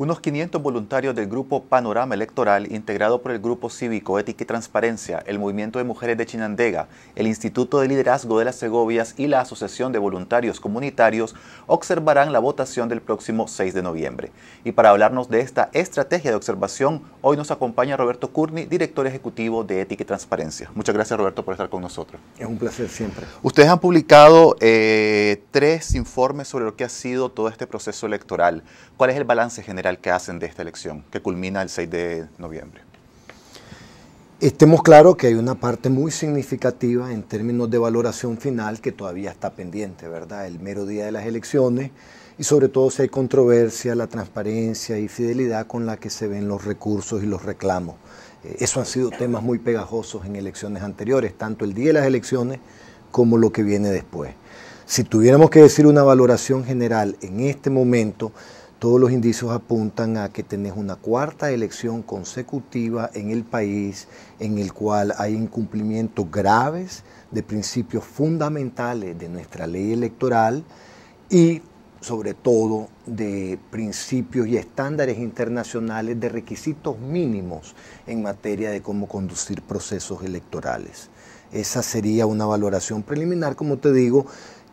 Unos 500 voluntarios del grupo Panorama Electoral, integrado por el Grupo Cívico Ética y Transparencia, el Movimiento de Mujeres de Chinandega, el Instituto de Liderazgo de las Segovias y la Asociación de Voluntarios Comunitarios, observarán la votación del próximo 6 de noviembre. Y para hablarnos de esta estrategia de observación, hoy nos acompaña Roberto Curni, director ejecutivo de Ética y Transparencia. Muchas gracias, Roberto, por estar con nosotros. Es un placer siempre. Ustedes han publicado eh, tres informes sobre lo que ha sido todo este proceso electoral. ¿Cuál es el balance general? Que hacen de esta elección, que culmina el 6 de noviembre? Estemos claros que hay una parte muy significativa en términos de valoración final que todavía está pendiente, ¿verdad? El mero día de las elecciones y sobre todo si hay controversia, la transparencia y fidelidad con la que se ven los recursos y los reclamos. Eh, eso han sido temas muy pegajosos en elecciones anteriores, tanto el día de las elecciones como lo que viene después. Si tuviéramos que decir una valoración general en este momento, todos los indicios apuntan a que tenés una cuarta elección consecutiva en el país en el cual hay incumplimientos graves de principios fundamentales de nuestra ley electoral y sobre todo de principios y estándares internacionales de requisitos mínimos en materia de cómo conducir procesos electorales. Esa sería una valoración preliminar, como te digo,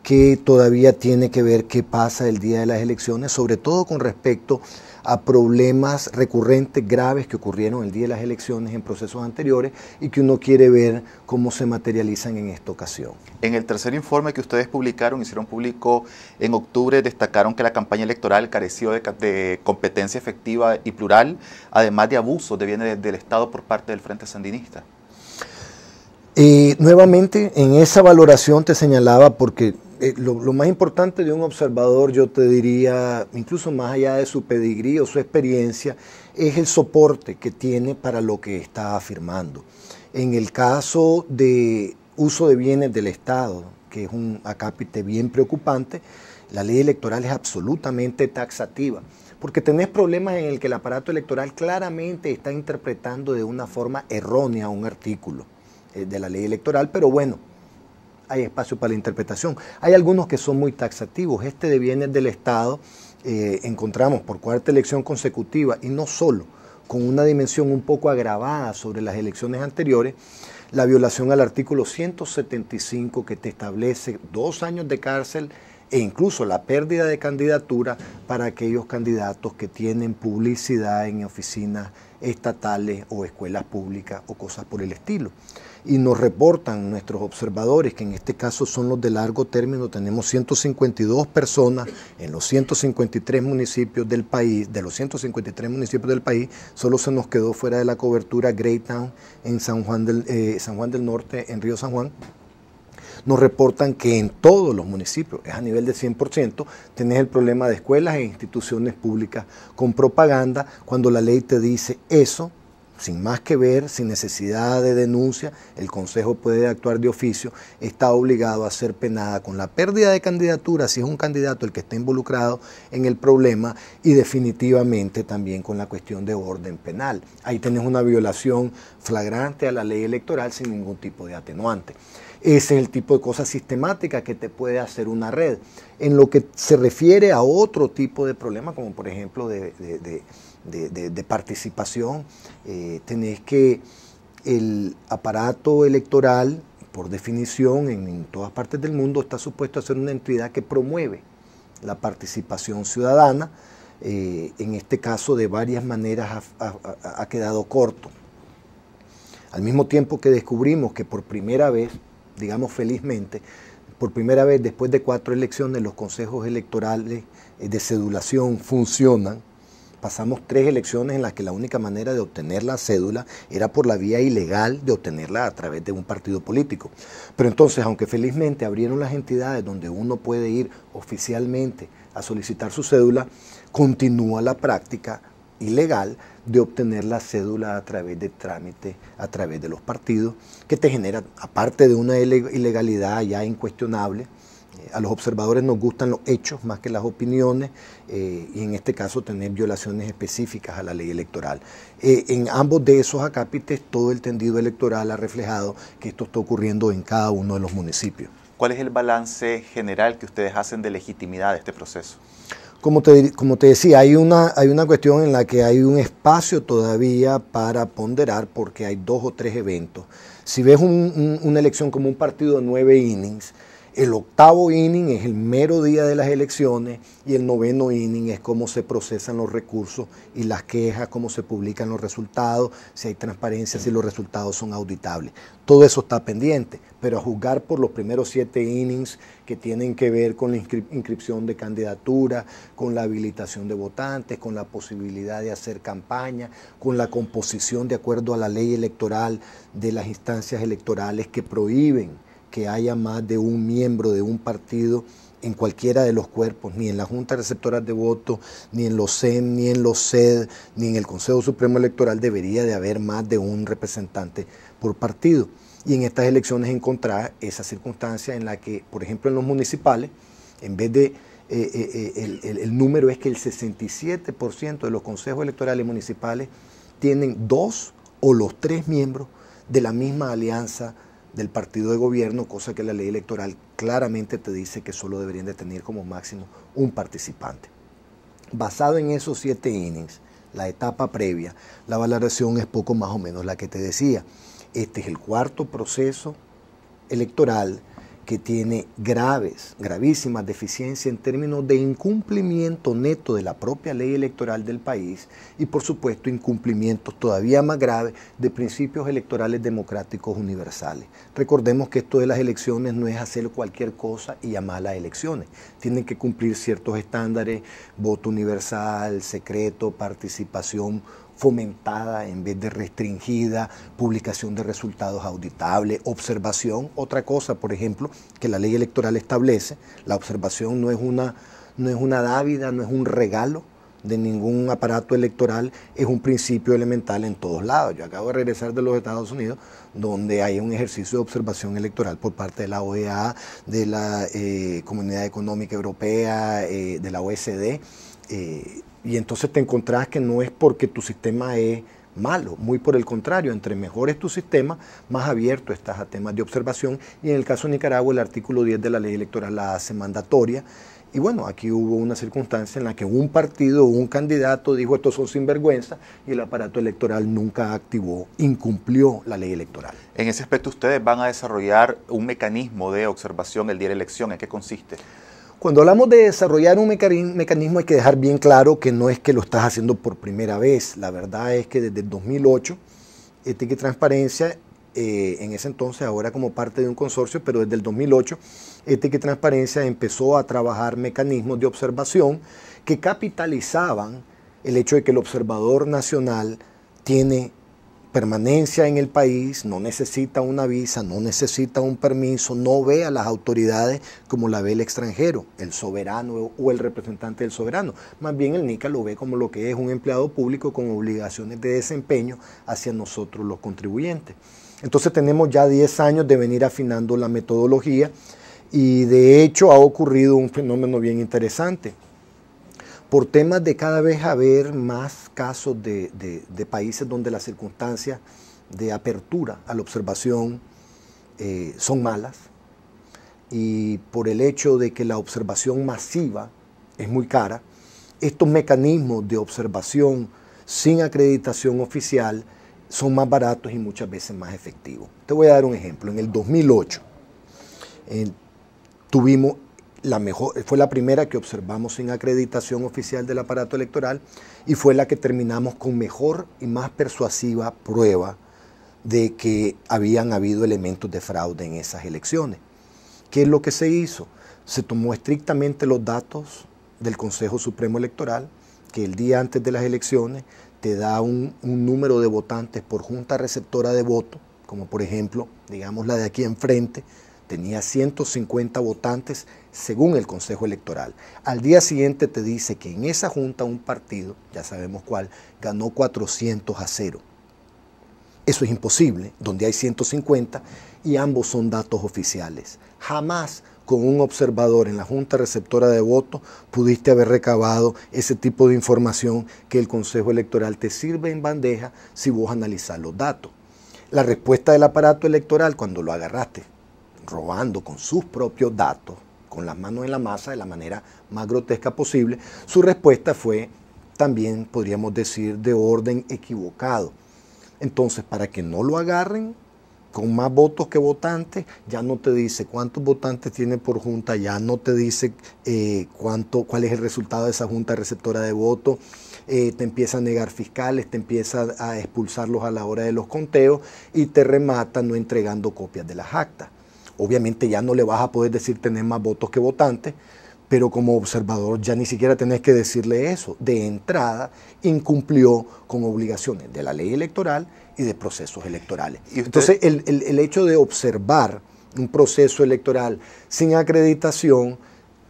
que todavía tiene que ver qué pasa el día de las elecciones, sobre todo con respecto a problemas recurrentes, graves que ocurrieron el día de las elecciones en procesos anteriores y que uno quiere ver cómo se materializan en esta ocasión. En el tercer informe que ustedes publicaron, hicieron público en octubre, destacaron que la campaña electoral careció de, competencia efectiva y plural, además de abusos de bienes del Estado por parte del Frente Sandinista. Eh, nuevamente, en esa valoración te señalaba, porque eh, lo, más importante de un observador, yo te diría, incluso más allá de su pedigrí o su experiencia, es el soporte que tiene para lo que está afirmando. En el caso de uso de bienes del Estado, que es un acápite bien preocupante, la ley electoral es absolutamente taxativa, porque tenés problemas en el que el aparato electoral claramente está interpretando de una forma errónea un artículo eh, de la ley electoral, pero bueno, hay espacio para la interpretación. Hay algunos que son muy taxativos. Este de bienes del Estado eh, encontramos por cuarta elección consecutiva y no solo con una dimensión un poco agravada sobre las elecciones anteriores, la violación al artículo 175 que te establece dos años de cárcel e incluso la pérdida de candidatura para aquellos candidatos que tienen publicidad en oficinas estatales o escuelas públicas o cosas por el estilo. Y nos reportan nuestros observadores, que en este caso son los de largo término, tenemos 152 personas en los 153 municipios del país, de los 153 municipios del país, solo se nos quedó fuera de la cobertura Greytown en San Juan del, eh, San Juan del Norte, en Río San Juan, nos reportan que en todos los municipios, es a nivel de 100%, tenés el problema de escuelas e instituciones públicas con propaganda, cuando la ley te dice eso, sin más que ver, sin necesidad de denuncia, el Consejo puede actuar de oficio, está obligado a ser penada con la pérdida de candidatura si es un candidato el que está involucrado en el problema y definitivamente también con la cuestión de orden penal. Ahí tenés una violación flagrante a la ley electoral sin ningún tipo de atenuante. Ese es el tipo de cosas sistemáticas que te puede hacer una red. En lo que se refiere a otro tipo de problemas, como por ejemplo de de, participación, eh, tenés que el aparato electoral, por definición, en, todas partes del mundo, está supuesto a ser una entidad que promueve la participación ciudadana. Eh, en este caso, de varias maneras ha, quedado corto. Al mismo tiempo que descubrimos que por primera vez, digamos felizmente, por primera vez después de cuatro elecciones los consejos electorales eh, de cedulación funcionan, pasamos tres elecciones en las que la única manera de obtener la cédula era por la vía ilegal de obtenerla a través de un partido político. Pero entonces, aunque felizmente abrieron las entidades donde uno puede ir oficialmente a solicitar su cédula, continúa la práctica ilegal de obtener la cédula a través de trámite, a través de los partidos, que te genera, aparte de una ilegalidad ya incuestionable, a los observadores nos gustan los hechos más que las opiniones eh, y en este caso tener violaciones específicas a la ley electoral. Eh, en ambos de esos acápites todo el tendido electoral ha reflejado que esto está ocurriendo en cada uno de los municipios. ¿Cuál es el balance general que ustedes hacen de legitimidad de este proceso? Como te, como te decía, hay una, hay una cuestión en la que hay un espacio todavía para ponderar porque hay dos o tres eventos. Si ves una elección como un partido de nueve innings, el octavo inning es el mero día de las elecciones y el noveno inning es cómo se procesan los recursos y las quejas, cómo se publican los resultados, si hay transparencia, si los resultados son auditables. Todo eso está pendiente, pero a juzgar por los primeros siete innings que tienen que ver con la inscripción de candidatura, con la habilitación de votantes, con la posibilidad de hacer campaña, con la composición de acuerdo a la ley electoral de las instancias electorales que prohíben que haya más de un miembro de un partido en cualquiera de los cuerpos, ni en la Junta Receptora de Votos, ni en los CEN, ni en los SED, ni en el Consejo Supremo Electoral debería de haber más de un representante por partido. Y en estas elecciones encontrar esa circunstancia en la que, por ejemplo, en los municipales, en vez de eh, eh, eh, el, el número es que el 67% de los consejos electorales municipales tienen dos o los tres miembros de la misma alianza del partido de gobierno, cosa que la ley electoral claramente te dice que solo deberían de tener como máximo un participante. Basado en esos siete innings, la etapa previa, la valoración es poco más o menos la que te decía. Este es el cuarto proceso electoral que tiene graves, gravísimas deficiencias en términos de incumplimiento neto de la propia ley electoral del país y por supuesto incumplimientos todavía más graves de principios electorales democráticos universales. Recordemos que esto de las elecciones no es hacer cualquier cosa y llamar las elecciones. Tienen que cumplir ciertos estándares, voto universal, secreto, participación fomentada en vez de restringida, publicación de resultados auditables, observación, otra cosa, por ejemplo, que la ley electoral establece, la observación no es una, no es una dávida, no es un regalo de ningún aparato electoral, es un principio elemental en todos lados. Yo acabo de regresar de los Estados Unidos, donde hay un ejercicio de observación electoral por parte de la OEA, de la eh, Comunidad Económica Europea, eh, de la OSD. Eh, y entonces te encontrás que no es porque tu sistema es malo, muy por el contrario, entre mejor es tu sistema, más abierto estás a temas de observación y en el caso de Nicaragua el artículo 10 de la ley electoral la hace mandatoria. Y bueno, aquí hubo una circunstancia en la que un partido, un candidato dijo estos son sinvergüenza y el aparato electoral nunca activó, incumplió la ley electoral. En ese aspecto ustedes van a desarrollar un mecanismo de observación el día de la elección. ¿En qué consiste? Cuando hablamos de desarrollar un mecanismo hay que dejar bien claro que no es que lo estás haciendo por primera vez. La verdad es que desde el 2008, Ética y Transparencia, eh, en ese entonces ahora como parte de un consorcio, pero desde el 2008, Ética y Transparencia empezó a trabajar mecanismos de observación que capitalizaban el hecho de que el observador nacional tiene permanencia en el país, no necesita una visa, no necesita un permiso, no ve a las autoridades como la ve el extranjero, el soberano o el representante del soberano. Más bien el NICA lo ve como lo que es un empleado público con obligaciones de desempeño hacia nosotros los contribuyentes. Entonces tenemos ya 10 años de venir afinando la metodología y de hecho ha ocurrido un fenómeno bien interesante por temas de cada vez haber más casos de, países donde las circunstancias de apertura a la observación eh, son malas y por el hecho de que la observación masiva es muy cara, estos mecanismos de observación sin acreditación oficial son más baratos y muchas veces más efectivos. Te voy a dar un ejemplo. En el 2008 tuvimos la mejor, fue la primera que observamos sin acreditación oficial del aparato electoral y fue la que terminamos con mejor y más persuasiva prueba de que habían habido elementos de fraude en esas elecciones. ¿Qué es lo que se hizo? Se tomó estrictamente los datos del Consejo Supremo Electoral, que el día antes de las elecciones te da un, un número de votantes por junta receptora de voto, como por ejemplo, digamos la de aquí enfrente, tenía 150 votantes según el Consejo Electoral. Al día siguiente te dice que en esa junta un partido, ya sabemos cuál, ganó 400 a 0. Eso es imposible, donde hay 150 y ambos son datos oficiales. Jamás con un observador en la Junta Receptora de Votos pudiste haber recabado ese tipo de información que el Consejo Electoral te sirve en bandeja si vos analizás los datos. La respuesta del aparato electoral cuando lo agarraste robando con sus propios datos, con las manos en la masa de la manera más grotesca posible, su respuesta fue también, podríamos decir, de orden equivocado. Entonces, para que no lo agarren, con más votos que votantes, ya no te dice cuántos votantes tiene por junta, ya no te dice eh, cuánto, cuál es el resultado de esa junta receptora de votos, eh, te empieza a negar fiscales, te empieza a expulsarlos a la hora de los conteos y te remata no entregando copias de las actas. Obviamente ya no le vas a poder decir tener más votos que votantes, pero como observador ya ni siquiera tenés que decirle eso. De entrada, incumplió con obligaciones de la ley electoral y de procesos electorales. Entonces, el, hecho de observar un proceso electoral sin acreditación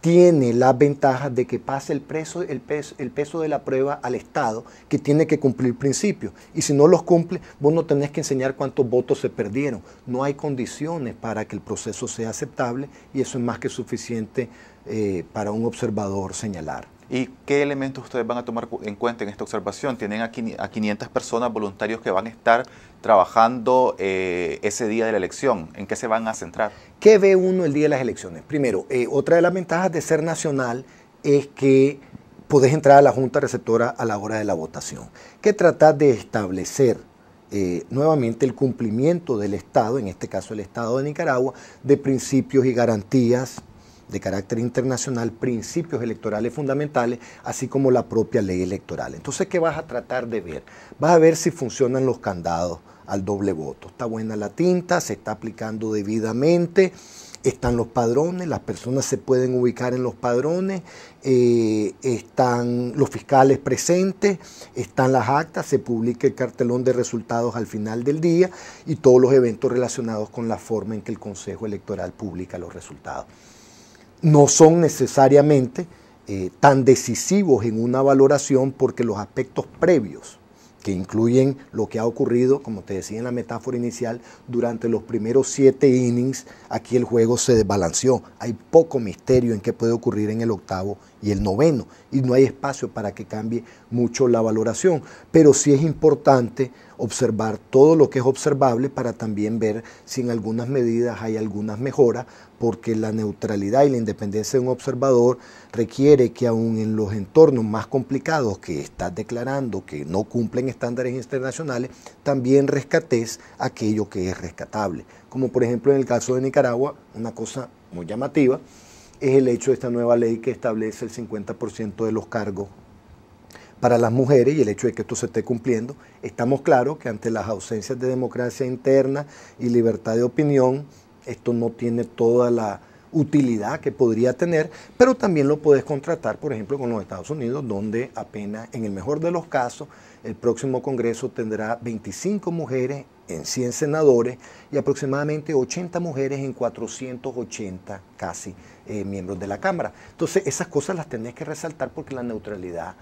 tiene la ventaja de que pase el, peso, el, peso, el peso de la prueba al Estado, que tiene que cumplir principios. Y si no los cumple, vos no tenés que enseñar cuántos votos se perdieron. No hay condiciones para que el proceso sea aceptable y eso es más que suficiente eh, para un observador señalar. ¿Y qué elementos ustedes van a tomar en cuenta en esta observación? Tienen a 500 personas, voluntarios que van a estar trabajando eh, ese día de la elección. ¿En qué se van a centrar? ¿Qué ve uno el día de las elecciones? Primero, eh, otra de las ventajas de ser nacional es que podés entrar a la Junta Receptora a la hora de la votación, que tratar de establecer nuevamente el cumplimiento del Estado, en este caso el Estado de Nicaragua, de principios y garantías de carácter internacional, principios electorales fundamentales, así como la propia ley electoral. Entonces, ¿qué vas a tratar de ver? Vas a ver si funcionan los candados al doble voto. Está buena la tinta, se está aplicando debidamente, están los padrones, las personas se pueden ubicar en los padrones, eh, están los fiscales presentes, están las actas, se publica el cartelón de resultados al final del día y todos los eventos relacionados con la forma en que el Consejo Electoral publica los resultados no son necesariamente eh, tan decisivos en una valoración porque los aspectos previos que incluyen lo que ha ocurrido, como te decía en la metáfora inicial, durante los primeros siete innings, aquí el juego se desbalanceó. Hay poco misterio en qué puede ocurrir en el octavo y el noveno, y no hay espacio para que cambie mucho la valoración. Pero sí es importante observar todo lo que es observable para también ver si en algunas medidas hay algunas mejoras porque la neutralidad y la independencia de un observador requiere que aún en los entornos más complicados que estás declarando que no cumplen estándares internacionales, también rescates aquello que es rescatable. Como por ejemplo en el caso de Nicaragua, una cosa muy llamativa es el hecho de esta nueva ley que establece el 50% de los cargos para las mujeres y el hecho de que esto se esté cumpliendo. Estamos claros que ante las ausencias de democracia interna y libertad de opinión, esto no tiene toda la utilidad que podría tener, pero también lo puedes contratar, por ejemplo, con los Estados Unidos, donde apenas, en el mejor de los casos, el próximo Congreso tendrá 25 mujeres en 100 senadores y aproximadamente 80 mujeres en 480 casi eh, miembros de la Cámara. Entonces, esas cosas las tenés que resaltar porque la neutralidad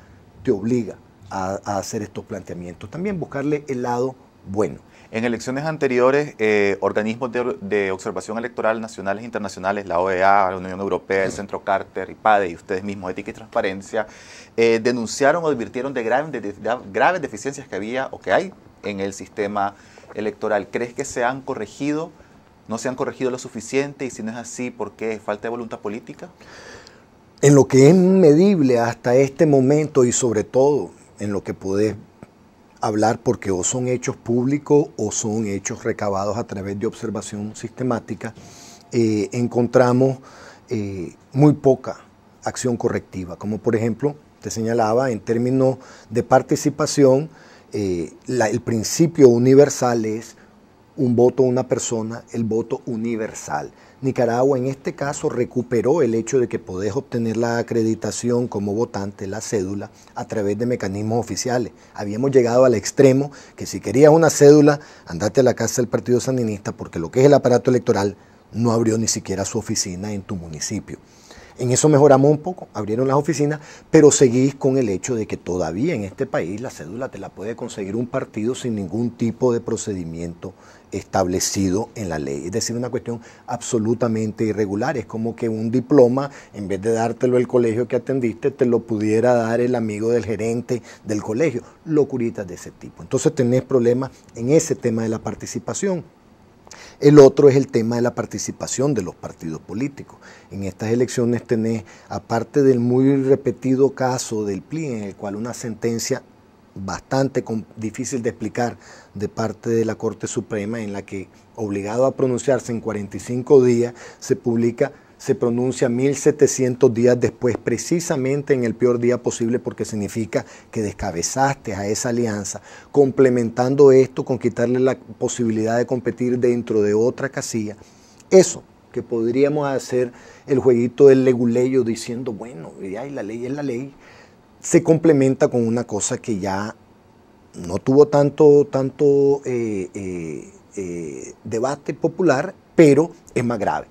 te obliga a, a hacer estos planteamientos. También buscarle el lado bueno. En elecciones anteriores, eh, organismos de, observación electoral nacionales e internacionales, la OEA, la Unión Europea, el Centro Carter, IPADE y ustedes mismos, Ética y Transparencia, eh, denunciaron o advirtieron de graves, deficiencias que había o que hay en el sistema electoral. ¿Crees que se han corregido? ¿No se han corregido lo suficiente? Y si no es así, ¿por qué? ¿Falta de voluntad política? En lo que es medible hasta este momento y sobre todo en lo que puedes hablar porque o son hechos públicos o son hechos recabados a través de observación sistemática, eh, encontramos eh, muy poca acción correctiva, como por ejemplo, te señalaba, en términos de participación, eh, el principio universal es un voto una persona, el voto universal. Nicaragua en este caso recuperó el hecho de que podés obtener la acreditación como votante, la cédula, a través de mecanismos oficiales. Habíamos llegado al extremo que si querías una cédula, andate a la casa del Partido Sandinista porque lo que es el aparato electoral no abrió ni siquiera su oficina en tu municipio. En eso mejoramos un poco, abrieron las oficinas, pero seguís con el hecho de que todavía en este país la cédula te la puede conseguir un partido sin ningún tipo de procedimiento establecido en la ley. Es decir, una cuestión absolutamente irregular. Es como que un diploma, en vez de dártelo el colegio que atendiste, te lo pudiera dar el amigo del gerente del colegio. Locuritas de ese tipo. Entonces tenés problemas en ese tema de la participación. El otro es el tema de la participación de los partidos políticos. En estas elecciones tenés, aparte del muy repetido caso del PLI, en el cual una sentencia bastante difícil de explicar de parte de la Corte Suprema, en la que, obligado a pronunciarse en 45 días, se publica se pronuncia 1700 días después, precisamente en el peor día posible, porque significa que descabezaste a esa alianza, complementando esto con quitarle la posibilidad de competir dentro de otra casilla. Eso, que podríamos hacer el jueguito del leguleyo diciendo, bueno, la ley es la ley, se complementa con una cosa que ya no tuvo tanto, tanto eh, eh, eh, debate popular, pero es más grave.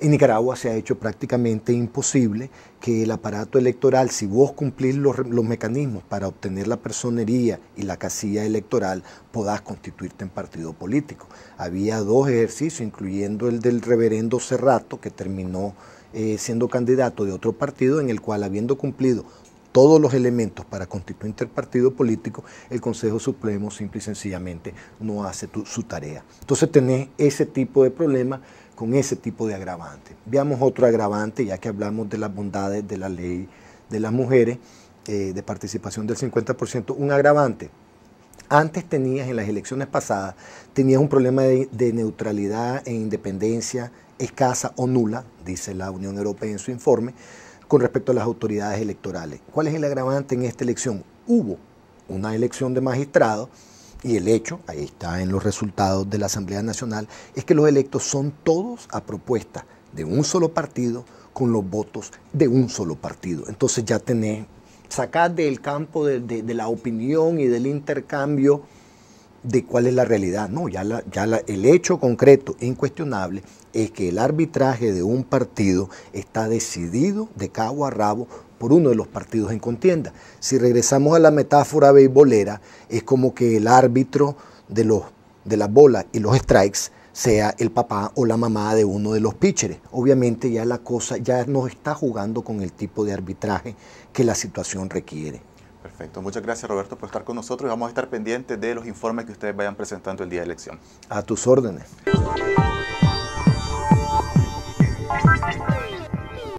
En Nicaragua se ha hecho prácticamente imposible que el aparato electoral, si vos cumplís los, mecanismos para obtener la personería y la casilla electoral, podás constituirte en partido político. Había dos ejercicios, incluyendo el del reverendo Cerrato, que terminó siendo candidato de otro partido, en el cual, habiendo cumplido todos los elementos para constituirte el partido político, el Consejo Supremo simple y sencillamente no hace su tarea. Entonces tenés ese tipo de problema con ese tipo de agravante. Veamos otro agravante, ya que hablamos de las bondades de la ley de las mujeres, eh, de participación del 50%, un agravante. Antes tenías, en las elecciones pasadas, tenías un problema de neutralidad e independencia escasa o nula, dice la Unión Europea en su informe, con respecto a las autoridades electorales. ¿Cuál es el agravante en esta elección? Hubo una elección de magistrados y el hecho, ahí está en los resultados de la Asamblea Nacional, es que los electos son todos a propuesta de un solo partido con los votos de un solo partido. Entonces ya tenés, sacás del campo de, la opinión y del intercambio de cuál es la realidad. No, ya, ya el hecho concreto e incuestionable es que el arbitraje de un partido está decidido de cabo a rabo por uno de los partidos en contienda. Si regresamos a la metáfora beisbolera, es como que el árbitro de, los, de las bolas y los strikes sea el papá o la mamá de uno de los pitchers. Obviamente ya la cosa ya no está jugando con el tipo de arbitraje que la situación requiere. Perfecto. Muchas gracias Roberto por estar con nosotros y vamos a estar pendientes de los informes que ustedes vayan presentando el día de elección. A tus órdenes.